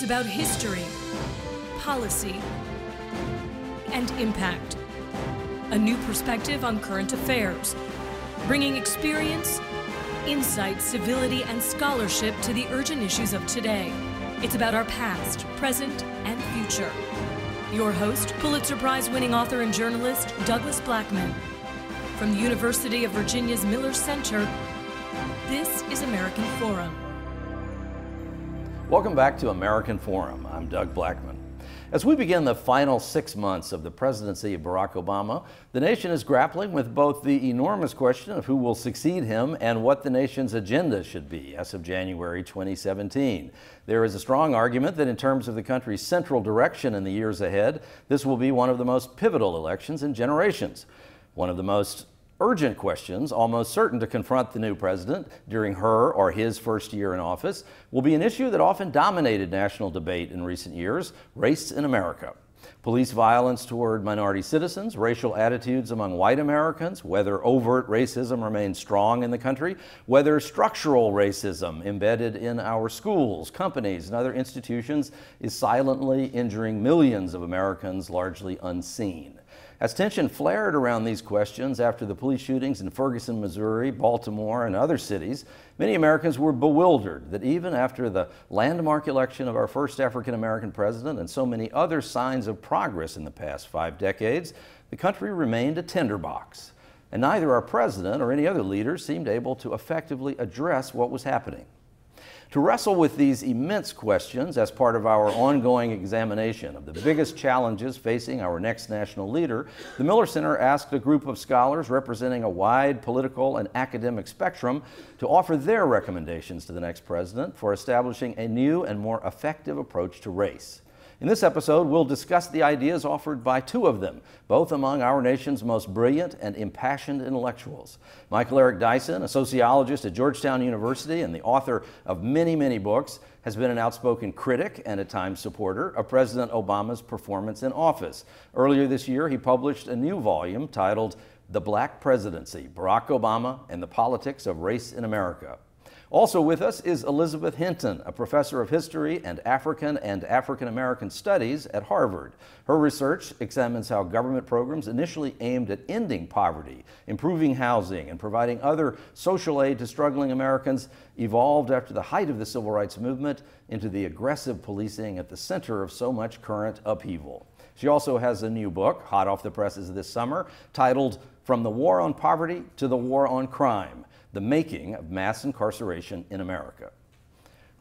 It's about history, policy, and impact. A new perspective on current affairs, bringing experience, insight, civility, and scholarship to the urgent issues of today. It's about our past, present, and future. Your host, Pulitzer Prize winning author and journalist Douglas Blackmon. From the University of Virginia's Miller Center, this is American Forum. Welcome back to American Forum. I'm Doug Blackmon. As we begin the final six months of the presidency of Barack Obama, the nation is grappling with both the enormous question of who will succeed him and what the nation's agenda should be as of January 2017. There is a strong argument that in terms of the country's central direction in the years ahead, this will be one of the most pivotal elections in generations. One of the most urgent questions, almost certain to confront the new president during her or his first year in office, will be an issue that often dominated national debate in recent years race in America. Police violence toward minority citizens, racial attitudes among white Americans, whether overt racism remains strong in the country, whether structural racism embedded in our schools, companies, and other institutions is silently injuring millions of Americans largely unseen. As tension flared around these questions after the police shootings in Ferguson, Missouri, Baltimore, and other cities, many Americans were bewildered that even after the landmark election of our first African American president and so many other signs of progress in the past five decades, the country remained a tinderbox. And neither our president or any other leader seemed able to effectively address what was happening. To wrestle with these immense questions as part of our ongoing examination of the biggest challenges facing our next national leader, the Miller Center asked a group of scholars representing a wide political and academic spectrum to offer their recommendations to the next president for establishing a new and more effective approach to race. In this episode, we'll discuss the ideas offered by two of them, both among our nation's most brilliant and impassioned intellectuals. Michael Eric Dyson, a sociologist at Georgetown University and the author of many, many books, has been an outspoken critic and at times supporter of President Obama's performance in office. Earlier this year, he published a new volume titled The Black Presidency Barack Obama and the Politics of Race in America. Also with us is Elizabeth Hinton, a professor of history and African and African American studies at Harvard. Her research examines how government programs initially aimed at ending poverty, improving housing, and providing other social aid to struggling Americans evolved after the height of the civil rights movement into the aggressive policing at the center of so much current upheaval. She also has a new book, hot off the presses this summer, titled From the War on Poverty to the War on Crime the making of mass incarceration in America.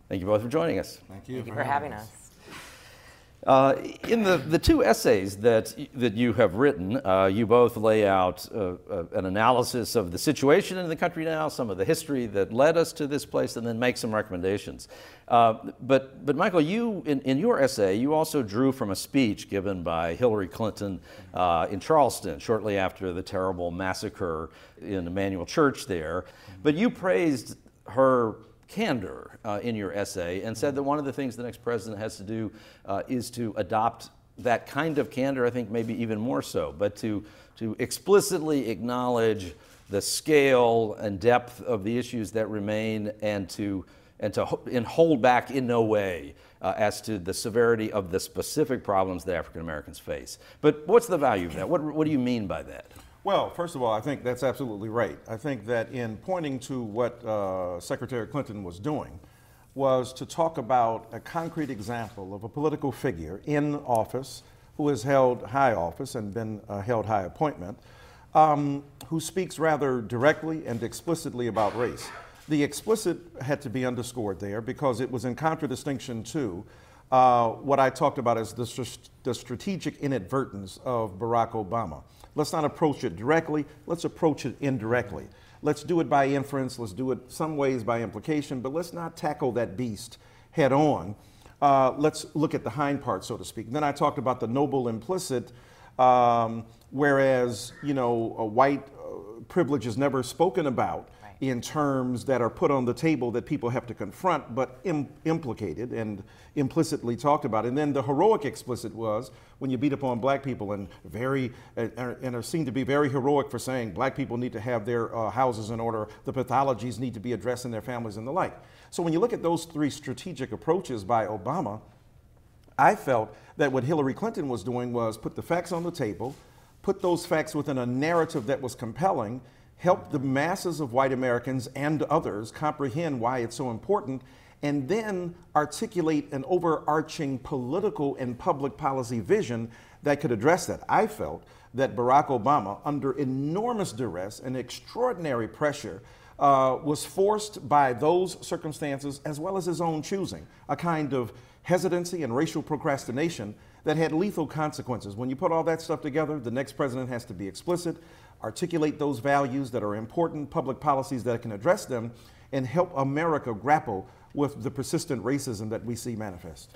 Thank you both for joining us. Thank you, Thank you for having us. Uh, in the, the two essays that, that you have written, uh, you both lay out uh, uh, an analysis of the situation in the country now, some of the history that led us to this place, and then make some recommendations. Uh, but, but Michael, you, in, in your essay, you also drew from a speech given by Hillary Clinton uh, in Charleston shortly after the terrible massacre in Emanuel Church there. But you praised her candor uh, in your essay and said that one of the things the next president has to do uh, is to adopt that kind of candor, I think maybe even more so, but to, to explicitly acknowledge the scale and depth of the issues that remain and to, and to and hold back in no way uh, as to the severity of the specific problems that African Americans face. But what's the value of that? What, what do you mean by that? Well, first of all, I think that's absolutely right. I think that in pointing to what uh, Secretary Clinton was doing was to talk about a concrete example of a political figure in office who has held high office and been uh, held high appointment, um, who speaks rather directly and explicitly about race. The explicit had to be underscored there because it was in contradistinction to uh, what I talked about as the, the strategic inadvertence of Barack Obama. Let's not approach it directly, let's approach it indirectly. Let's do it by inference, let's do it some ways by implication, but let's not tackle that beast head on. Uh, let's look at the hind part, so to speak. then I talked about the noble implicit, um, whereas, you know, a white uh, privilege is never spoken about in terms that are put on the table that people have to confront, but Im implicated and implicitly talked about. And then the heroic explicit was when you beat upon black people and very and are seen to be very heroic for saying black people need to have their uh, houses in order, the pathologies need to be addressed in their families and the like. So when you look at those three strategic approaches by Obama, I felt that what Hillary Clinton was doing was put the facts on the table, put those facts within a narrative that was compelling, help the masses of white Americans and others comprehend why it's so important, and then articulate an overarching political and public policy vision that could address that. I felt that Barack Obama, under enormous duress and extraordinary pressure, uh, was forced by those circumstances as well as his own choosing, a kind of hesitancy and racial procrastination that had lethal consequences. When you put all that stuff together, the next president has to be explicit, articulate those values that are important, public policies that can address them, and help America grapple with the persistent racism that we see manifest.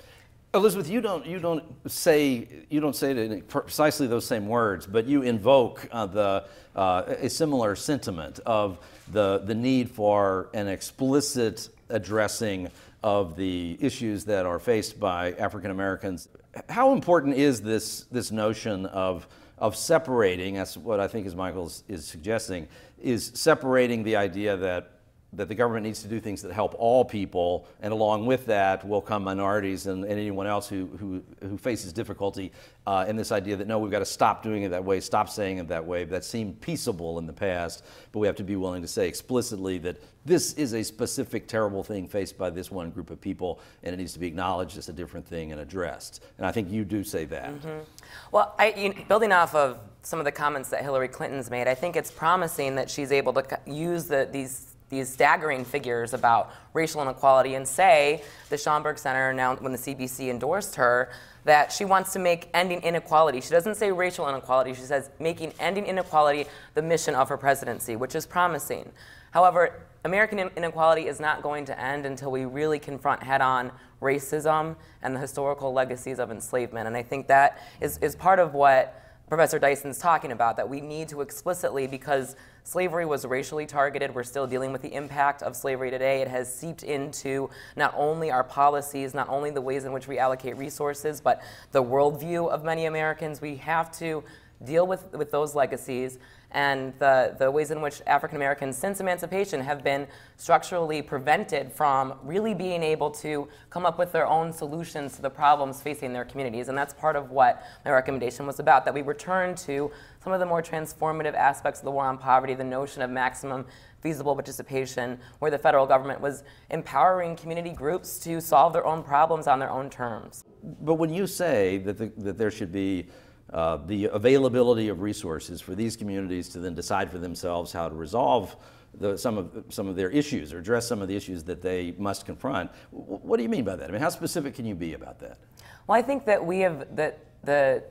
Elizabeth, you don't you don't say you don't say it in precisely those same words, but you invoke uh, the uh, a similar sentiment of the the need for an explicit addressing of the issues that are faced by African Americans. How important is this this notion of of separating? That's what I think, as Michael is suggesting, is separating the idea that that the government needs to do things that help all people, and along with that will come minorities and, and anyone else who, who, who faces difficulty uh, in this idea that no, we've got to stop doing it that way, stop saying it that way. That seemed peaceable in the past, but we have to be willing to say explicitly that this is a specific terrible thing faced by this one group of people, and it needs to be acknowledged as a different thing and addressed. And I think you do say that. Mm-hmm. Well, I, you know, building off of some of the comments that Hillary Clinton's made, I think it's promising that she's able to use the, these these staggering figures about racial inequality and say the Schomburg Center now when the CBC endorsed her that she wants to make ending inequality. She doesn't say racial inequality. She says making ending inequality the mission of her presidency, which is promising. However, American inequality is not going to end until we really confront head on racism and the historical legacies of enslavement. And I think that is, is part of what Professor Dyson's talking about, that we need to explicitly, because slavery was racially targeted, we're still dealing with the impact of slavery today. It has seeped into not only our policies, not only the ways in which we allocate resources, but the worldview of many Americans. We have to deal with, with those legacies and the, the ways in which African Americans since emancipation have been structurally prevented from really being able to come up with their own solutions to the problems facing their communities. And that's part of what my recommendation was about, that we return to some of the more transformative aspects of the war on poverty, the notion of maximum feasible participation, where the federal government was empowering community groups to solve their own problems on their own terms. But when you say that, the, that there should be uh, the availability of resources for these communities to then decide for themselves how to resolve the, some, of, some of their issues or address some of the issues that they must confront. W what do you mean by that? I mean, how specific can you be about that? Well, I think that we have that the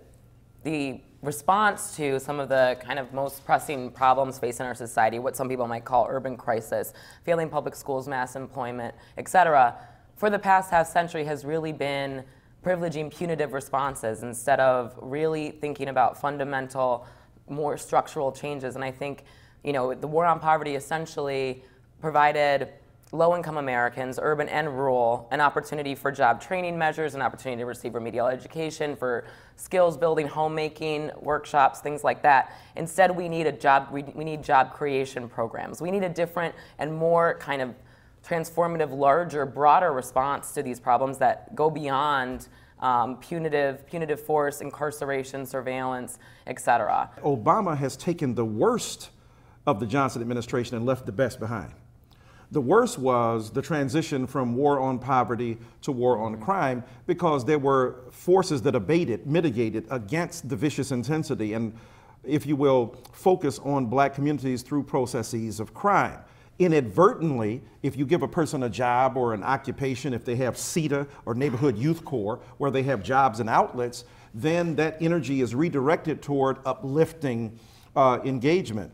the response to some of the kind of most pressing problems facing our society, what some people might call urban crisis, failing public schools, mass employment, et cetera, for the past half century has really been privileging punitive responses instead of really thinking about fundamental, more structural changes. And I think, you know, the war on poverty essentially provided low-income Americans, urban and rural, an opportunity for job training measures, an opportunity to receive remedial education, for skills building, homemaking, workshops, things like that. Instead, we need a job, we, we need job creation programs. We need a different and more kind of transformative, larger, broader response to these problems that go beyond um, punitive, punitive force, incarceration, surveillance, et cetera. Obama has taken the worst of the Johnson administration and left the best behind. The worst was the transition from war on poverty to war on crime because there were forces that abated, mitigated against the vicious intensity and, if you will, focus on black communities through processes of crime inadvertently, if you give a person a job or an occupation, if they have CETA or Neighborhood Youth Corps, where they have jobs and outlets, then that energy is redirected toward uplifting uh, engagement.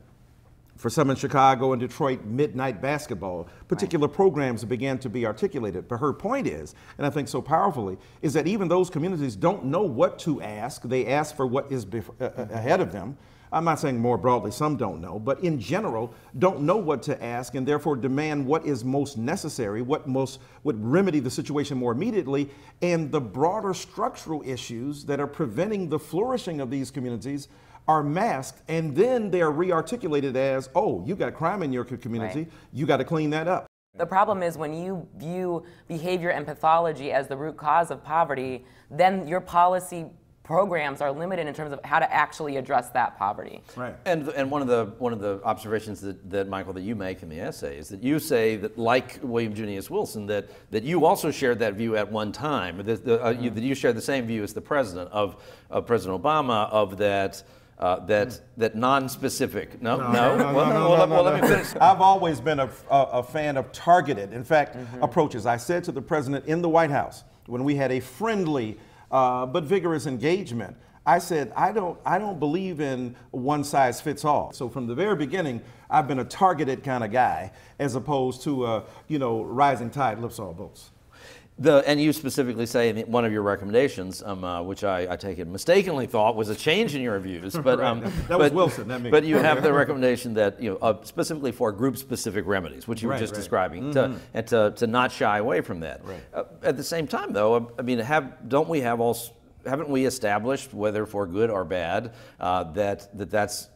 For some in Chicago and Detroit, midnight basketball, particular right. programs began to be articulated. But her point is, and I think so powerfully, is that even those communities don't know what to ask. They ask for what is uh, ahead of them. I'm not saying more broadly, some don't know, but in general, don't know what to ask and therefore demand what is most necessary, what most would remedy the situation more immediately, and the broader structural issues that are preventing the flourishing of these communities are masked and then they're rearticulated as, oh, you got crime in your community, right. you got to clean that up. The problem is when you view behavior and pathology as the root cause of poverty, then your policy programs are limited in terms of how to actually address that poverty. Right. And, and one of the one of the observations that, that Michael that you make in the essay is that you say that like William Julius Wilson that that you also shared that view at one time that, the, uh, you, that you shared the same view as the president of, of President Obama of that. Uh, that that non-specific. No, no. no, well, no, no, well, no, well, no, let me finish. I've always been a, a, a fan of targeted, in fact, approaches. I said to the president in the White House when we had a friendly uh, but vigorous engagement, I said, I don't, I don't believe in one size fits all. So from the very beginning, I've been a targeted kind of guy as opposed to, uh, you know, rising tide lifts all boats. The, and you specifically say in one of your recommendations, um, uh, which I, I take it mistakenly thought was a change in your views, but um, That was but- Wilson, me. But you have the recommendation that you know uh, specifically for group-specific remedies, which you Right, were just right. describing, to, and to, to not shy away from that. Right. Uh, at the same time, though, I mean, have don't we have all? Haven't we established, whether for good or bad, uh, that that that's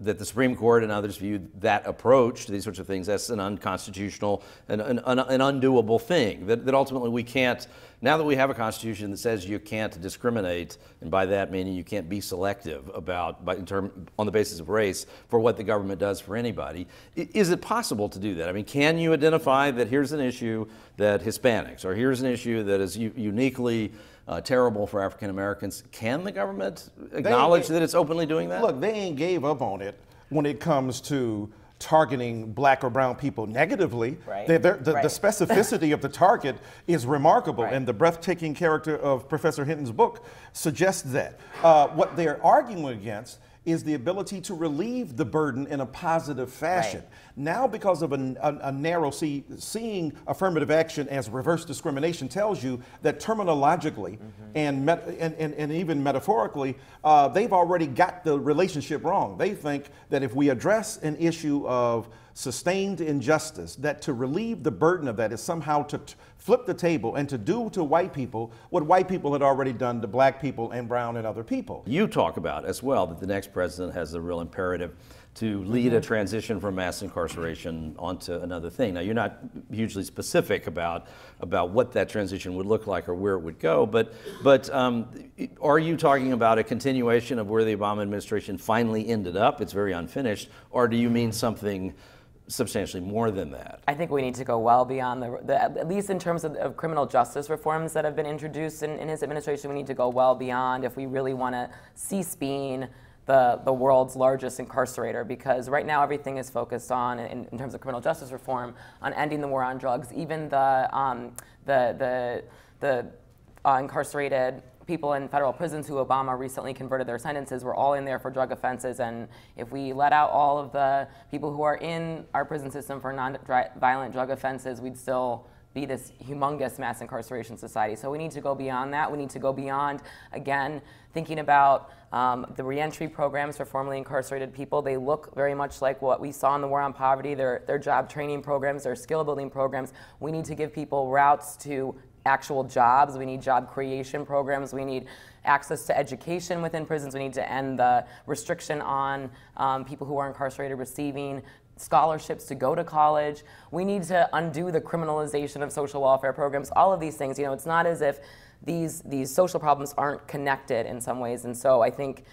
that the Supreme Court and others view that approach to these sorts of things as an unconstitutional and an, an, an undoable thing. That, that ultimately we can't, now that we have a constitution that says you can't discriminate, and by that meaning you can't be selective about, by, in term, on the basis of race, for what the government does for anybody, is it possible to do that? I mean, can you identify that here's an issue that Hispanics, or here's an issue that is u- uniquely uh, terrible for African Americans? Can the government acknowledge that it's openly doing that? Look, they ain't gave up on it when it comes to targeting black or brown people negatively. Right. They- they're- the, Right. the specificity of the target is remarkable, Right. and the breathtaking character of Professor Hinton's book suggests that. Uh, what they're arguing against is the ability to relieve the burden in a positive fashion. Right. Now, because of a, a- a narrow, see, seeing affirmative action as reverse discrimination tells you that terminologically and, met, and, and, and even metaphorically, uh, they've already got the relationship wrong. They think that if we address an issue of sustained injustice, that to relieve the burden of that is somehow to flip the table and to do to white people what white people had already done to black people and brown and other people. You talk about as well that the next president has a real imperative to lead a transition from mass incarceration onto another thing. Now, you're not hugely specific about about what that transition would look like or where it would go, but but um, are you talking about a continuation of where the Obama administration finally ended up? It's very unfinished, or do you mean something substantially more than that? I think we need to go well beyond the, the at least in terms of, of criminal justice reforms that have been introduced in, in his administration. We need to go well beyond if we really want to cease being the, the world's largest incarcerator because right now everything is focused on, in, in terms of criminal justice reform, on ending the war on drugs. Even the, um, the, the, the uh, incarcerated people in federal prisons who Obama recently converted their sentences were all in there for drug offenses. And if we let out all of the people who are in our prison system for non-violent drug offenses, we'd still be this humongous mass incarceration society. So we need to go beyond that. We need to go beyond, again, thinking about um, the reentry programs for formerly incarcerated people. They look very much like what we saw in the War on Poverty. They're, they're job training programs, they're skill building programs. We need to give people routes to actual jobs. We need job creation programs. We need access to education within prisons. We need to end the restriction on um, people who are incarcerated receiving scholarships to go to college. We need to undo the criminalization of social welfare programs. All of these things. You know, it's not as if these these social problems aren't connected in some ways. And so I think,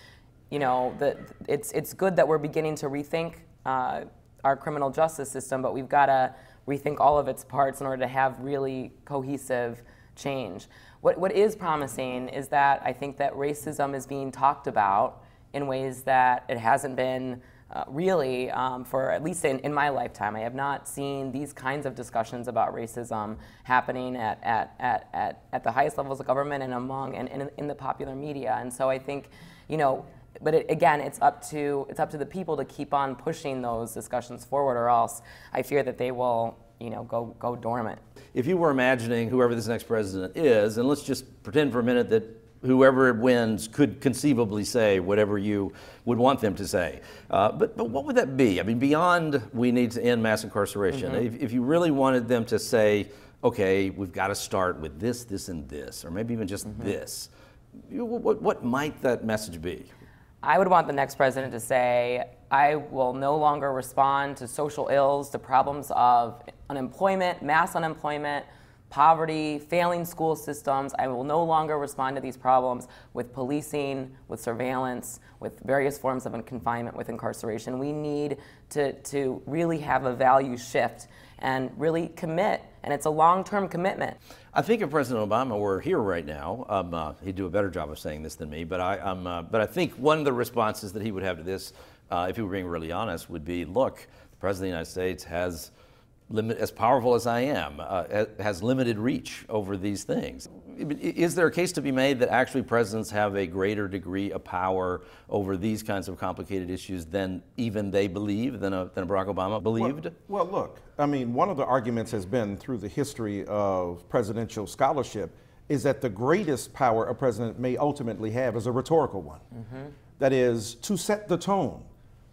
you know, that it's it's good that we're beginning to rethink uh, our criminal justice system, but we've got to rethink all of its parts in order to have really cohesive change. What, what is promising is that I think that racism is being talked about in ways that it hasn't been uh, really um, for at least in, in my lifetime. I have not seen these kinds of discussions about racism happening at, at, at, at, at the highest levels of government and among and, and in the popular media. And so I think, you know, but it, again, it's up to it's up to the people to keep on pushing those discussions forward, or else I fear that they will, you know, go go dormant. If you were imagining whoever this next president is, and let's just pretend for a minute that whoever wins could conceivably say whatever you would want them to say. Uh, but, but what would that be? I mean, beyond we need to end mass incarceration, if, if you really wanted them to say, okay, we've got to start with this, this, and this, or maybe even just this, what, what might that message be? I would want the next president to say, I will no longer respond to social ills, to problems of unemployment, mass unemployment, poverty, failing school systems. I will no longer respond to these problems with policing, with surveillance, with various forms of confinement, with incarceration. We need to, to really have a value shift and really commit, and it's a long term commitment. I think if President Obama were here right now, um, uh, he'd do a better job of saying this than me. But I, um, uh, but I think one of the responses that he would have to this, uh, if he were being really honest, would be, look, the President of the United States has limit, as powerful as I am, uh, has limited reach over these things. Is there a case to be made that actually presidents have a greater degree of power over these kinds of complicated issues than even they believe, than, a, than Barack Obama believed? Well, well, look, I mean, one of the arguments has been through the history of presidential scholarship is that the greatest power a president may ultimately have is a rhetorical one. Mm-hmm. That is, to set the tone,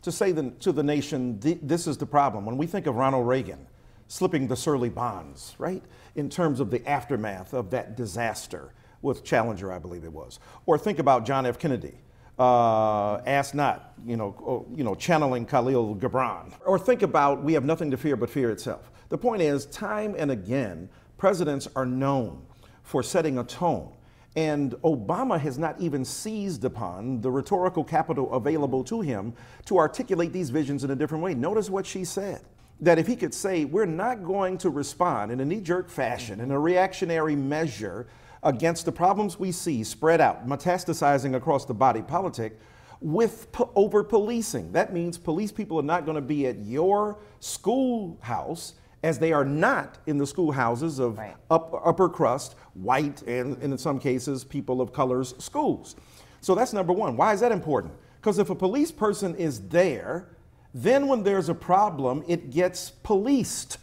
to say the, to the nation, this is the problem. When we think of Ronald Reagan, slipping the surly bonds, right? In terms of the aftermath of that disaster with Challenger, I believe it was. Or think about John F. Kennedy. Uh, ask not, you know, or, you know, channeling Khalil Gibran. Or think about we have nothing to fear but fear itself. The point is, time and again, presidents are known for setting a tone. And Obama has not even seized upon the rhetorical capital available to him to articulate these visions in a different way. Notice what she said that if he could say, we're not going to respond in a knee jerk fashion, in a reactionary measure against the problems we see spread out, metastasizing across the body politic, with over policing. That means police people are not going to be at your schoolhouse as they are not in the schoolhouses of right. up, upper crust, white, and, and in some cases, people of colors schools. So that's number one. Why is that important? Because if a police person is there, then, when there's a problem, it gets policed.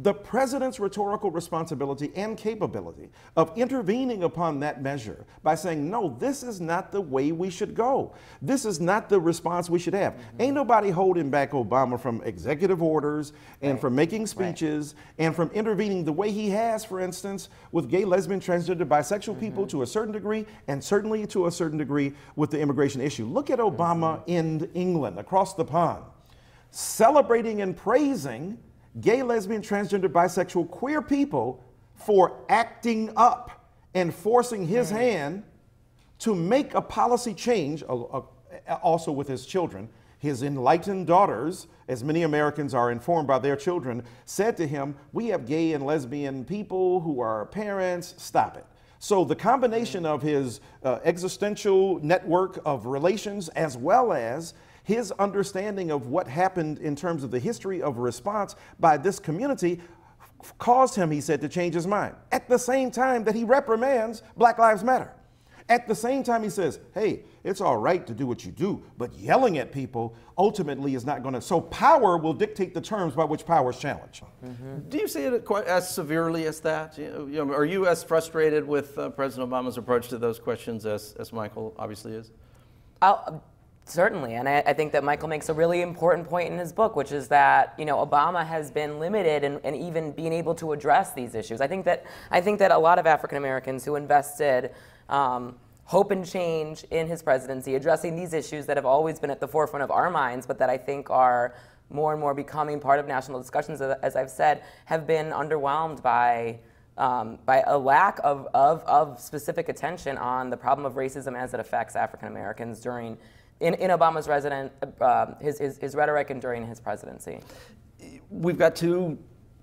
The president's rhetorical responsibility and capability of intervening upon that measure by saying, no, this is not the way we should go. This is not the response we should have. Mm-hmm. Ain't nobody holding back Obama from executive orders and right. from making speeches right. and from intervening the way he has, for instance, with gay, lesbian, transgender, bisexual mm-hmm. people to a certain degree, and certainly to a certain degree with the immigration issue. Look at Obama mm-hmm. in England, across the pond celebrating and praising gay, lesbian, transgender, bisexual, queer people for acting up and forcing his mm. hand to make a policy change, uh, uh, also with his children. His enlightened daughters, as many Americans are informed by their children, said to him, We have gay and lesbian people who are parents, stop it. So, the combination of his uh, existential network of relations as well as his understanding of what happened in terms of the history of response by this community caused him, he said, to change his mind. At the same time that he reprimands Black Lives Matter. At the same time, he says, hey, it's all right to do what you do, but yelling at people ultimately is not going to. So power will dictate the terms by which power is challenged. Mm-hmm. Do you see it quite as severely as that? You know, are you as frustrated with uh, President Obama's approach to those questions as, as Michael obviously is? I'll, Certainly, and I, I, think that Michael makes a really important point in his book, which is that you know Obama has been limited in, in even being able to address these issues. I think that I think that a lot of African Americans who invested um, hope and change in his presidency, addressing these issues that have always been at the forefront of our minds, but that I think are more and more becoming part of national discussions, as I've said, have been underwhelmed by. Um, by a lack of, of, of specific attention on the problem of racism as it affects African Americans during in, in Obama's resident, uh, his, his, his, rhetoric and during his presidency? We've got two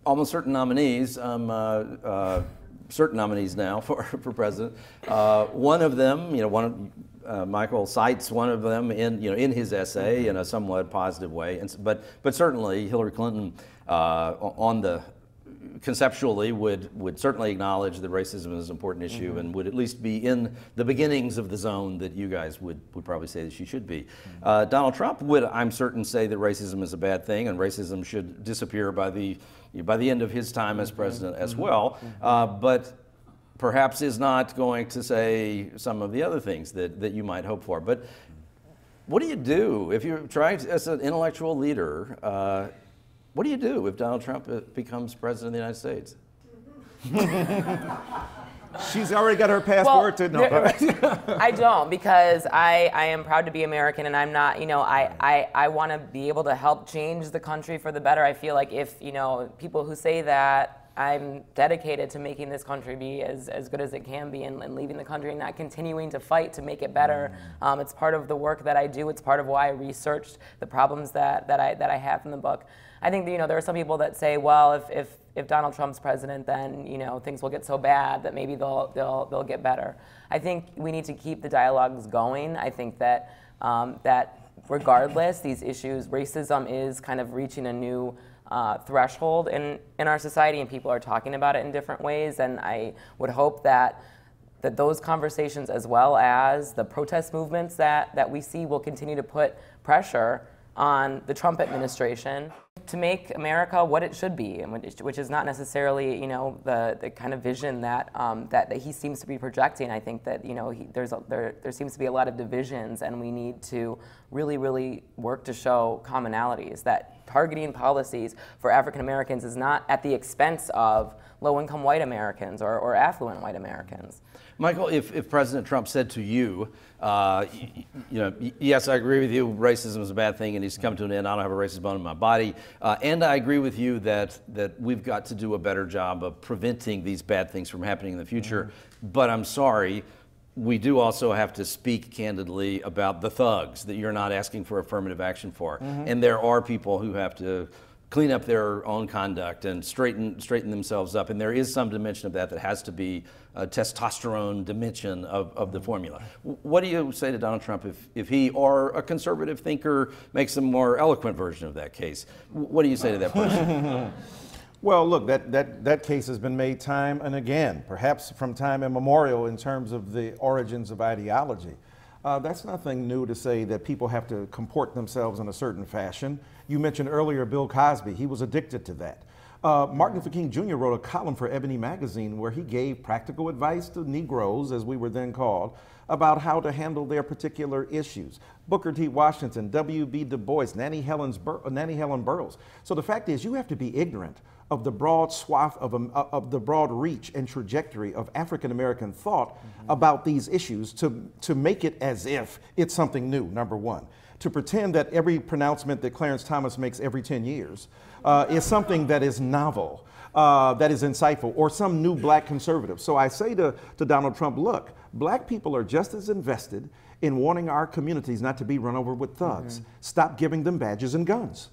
almost certain nominees, um, uh, uh, certain nominees now for, for president. Uh, one of them, you know, one uh, Michael cites one of them in, you know, in his essay in a somewhat positive way, and, but, but certainly Hillary Clinton uh, on the conceptually would, would certainly acknowledge that racism is an important issue mm-hmm. and would at least be in the beginnings of the zone that you guys would, would probably say that she should be. Mm-hmm. Uh, Donald Trump would, I'm certain, say that racism is a bad thing and racism should disappear by the, by the end of his time as mm-hmm. president mm-hmm. as well. Mm-hmm. Uh, but perhaps is not going to say some of the other things that, that you might hope for. But what do you do if you're trying to, as an intellectual leader? Uh, what do you do if Donald Trump uh, becomes president of the United States? She's already got her passport to no. there- I don't because I, I am proud to be American and I'm not, you know, I, I, I want to be able to help change the country for the better. I feel like if, you know, people who say that, I'm dedicated to making this country be as, as good as it can be and, and leaving the country and not continuing to fight to make it better. Um, it's part of the work that I do. It's part of why I researched the problems that, that, I, that I have in the book. I think, you know, there are some people that say, well, if, if, if Donald Trump's president, then, you know, things will get so bad that maybe they'll, they'll, they'll get better. I think we need to keep the dialogues going. I think that, um, that regardless, these issues, racism is kind of reaching a new uh, threshold in, in our society, and people are talking about it in different ways. And I would hope that that those conversations, as well as the protest movements that, that we see, will continue to put pressure on the Trump administration to make America what it should be, which, is not necessarily, you know, the, the kind of vision that, um, that, that he seems to be projecting. I think that, you know, he, there's a, there, there seems to be a lot of divisions, and we need to really, really work to show commonalities, that targeting policies for African Americans is not at the expense of low-income white Americans or, or affluent white Americans. Michael, if, if President Trump said to you, uh, you know, yes, I agree with you, racism is a bad thing and needs to come to an end. I don't have a racist bone in my body. Uh, and I agree with you that, that we've got to do a better job of preventing these bad things from happening in the future. But I'm sorry, we do also have to speak candidly about the thugs that you're not asking for affirmative action for. And there are people who have to clean up their own conduct and straighten straighten themselves up. And there is some dimension of that that has to be a testosterone dimension of, of the formula. What do you say to Donald Trump if, if he or a conservative thinker makes a more eloquent version of that case? What do you say to that person? Well, look, that, that, that case has been made time and again, perhaps from time immemorial in terms of the origins of ideology. Uh, that's nothing new to say that people have to comport themselves in a certain fashion. You mentioned earlier Bill Cosby, he was addicted to that. Uh, Martin Luther King Jr. wrote a column for Ebony Magazine where he gave practical advice to Negroes, as we were then called, about how to handle their particular issues. Booker T. Washington, W.B. Du Bois, Nanny, Helen's Bur- uh, Nanny Helen Burroughs. So the fact is, you have to be ignorant of the broad swath of, um, uh, of the broad reach and trajectory of African American thought about these issues to, to make it as if it's something new, number one. To pretend that every pronouncement that Clarence Thomas makes every 10 years uh, is something that is novel, uh, that is insightful, or some new black conservative. So I say to, to Donald Trump, look, black people are just as invested in wanting our communities not to be run over with thugs. Stop giving them badges and guns.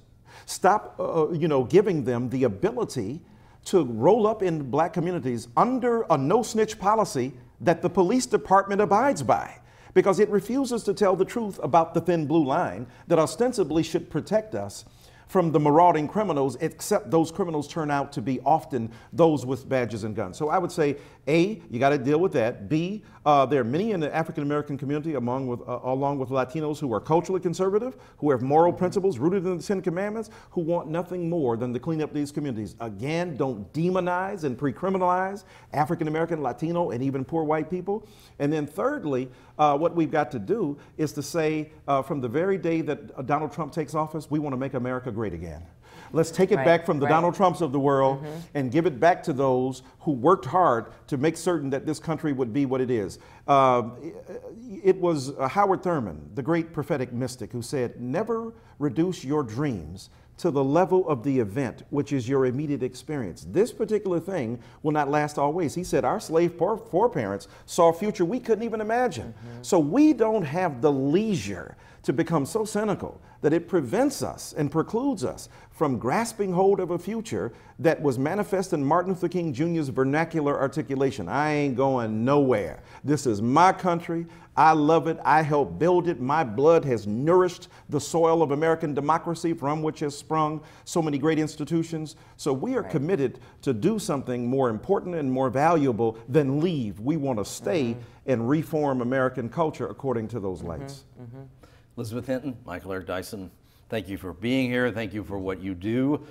Stop, uh, you know, giving them the ability to roll up in black communities under a no snitch policy that the police department abides by because it refuses to tell the truth about the thin blue line that ostensibly should protect us from the marauding criminals, except those criminals turn out to be often those with badges and guns. So I would say, A, you got to deal with that. B, uh, there are many in the African American community, among with, uh, along with Latinos, who are culturally conservative, who have moral principles rooted in the Ten Commandments, who want nothing more than to clean up these communities. Again, don't demonize and pre criminalize African American, Latino, and even poor white people. And then, thirdly, uh, what we've got to do is to say uh, from the very day that Donald Trump takes office, we want to make America great again. Let's take it Right, back from the right. Donald Trumps of the world and give it back to those who worked hard to make certain that this country would be what it is. Uh, it was uh, Howard Thurman, the great prophetic mystic, who said, Never reduce your dreams to the level of the event, which is your immediate experience. This particular thing will not last always. He said, Our slave fore- foreparents saw a future we couldn't even imagine. So we don't have the leisure to become so cynical that it prevents us and precludes us from grasping hold of a future that was manifest in Martin Luther King Jr.'s vernacular articulation. I ain't going nowhere. This is my country. I love it. I helped build it. My blood has nourished the soil of American democracy from which has sprung so many great institutions. So we are committed to do something more important and more valuable than leave. We want to stay mm-hmm. and reform American culture according to those mm-hmm. lights. Mm-hmm. Elizabeth Hinton, Michael Eric Dyson, thank you for being here. Thank you for what you do.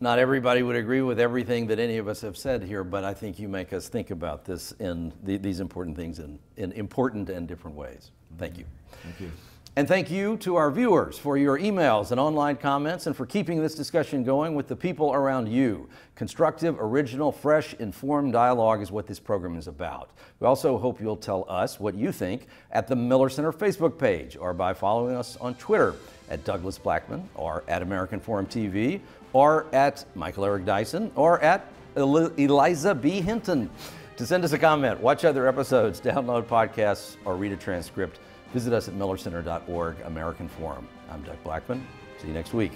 Not everybody would agree with everything that any of us have said here, but I think you make us think about this in the, these important things in, in important and different ways. Thank you. Thank you. And thank you to our viewers for your emails and online comments and for keeping this discussion going with the people around you. Constructive, original, fresh, informed dialogue is what this program is about. We also hope you'll tell us what you think at the Miller Center Facebook page or by following us on Twitter at Douglas Blackmon or at American Forum TV or at Michael Eric Dyson or at Eliza B. Hinton. To send us a comment, watch other episodes, download podcasts, or read a transcript, Visit us at millercenter.org, American Forum. I'm Doug Blackmon. See you next week.